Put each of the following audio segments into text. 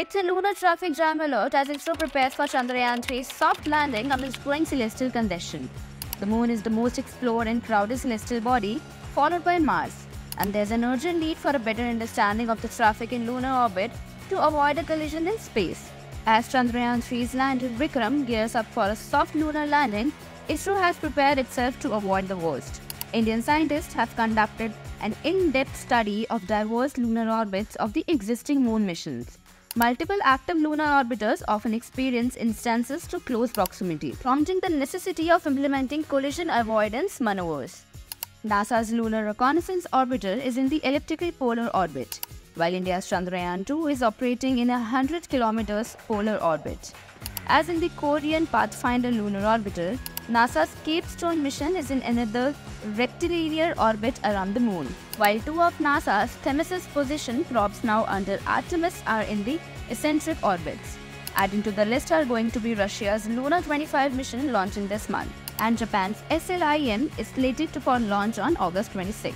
It's a lunar traffic jam alert as ISRO prepares for Chandrayaan 3's soft landing amidst growing celestial congestion. The moon is the most explored and crowded celestial body, followed by Mars, and there's an urgent need for a better understanding of the traffic in lunar orbit to avoid a collision in space. As Chandrayaan 3's lander Vikram gears up for a soft lunar landing, ISRO has prepared itself to avoid the worst. Indian scientists have conducted an in-depth study of diverse lunar orbits of the existing moon missions. Multiple active lunar orbiters often experience instances to close proximity, prompting the necessity of implementing collision avoidance maneuvers. NASA's Lunar Reconnaissance Orbiter is in the elliptical polar orbit, while India's Chandrayaan 2 is operating in a 100 km polar orbit. As in the Korean Pathfinder lunar orbiter, NASA's CAPSTONE mission is in another rectilinear orbit around the moon, while two of NASA's Themis position probes now under Artemis are in the eccentric orbits. Adding to the list are going to be Russia's Luna 25 mission launching this month, and Japan's SLIM is slated for launch on August 26.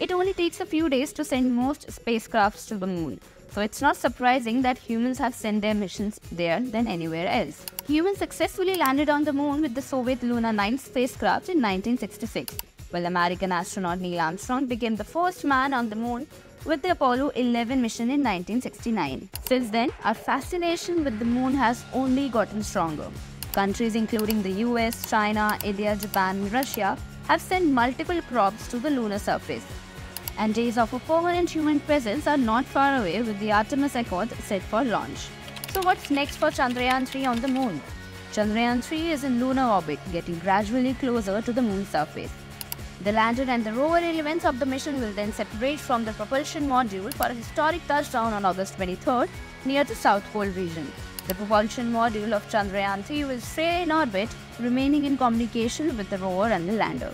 It only takes a few days to send most spacecrafts to the moon, so it's not surprising that humans have sent their missions there than anywhere else. Humans successfully landed on the moon with the Soviet Luna 9 spacecraft in 1966, while American astronaut Neil Armstrong became the first man on the moon with the Apollo 11 mission in 1969. Since then, our fascination with the moon has only gotten stronger. Countries including the US, China, India, Japan, and Russia have sent multiple probes to the lunar surface. And days of a permanent human presence are not far away with the Artemis Accord set for launch. So what's next for Chandrayaan 3 on the moon? Chandrayaan 3 is in lunar orbit, getting gradually closer to the moon's surface. The lander and the rover elements of the mission will then separate from the propulsion module for a historic touchdown on August 23rd near the South Pole region. The propulsion module of Chandrayaan 3 will stay in orbit, remaining in communication with the rover and the lander.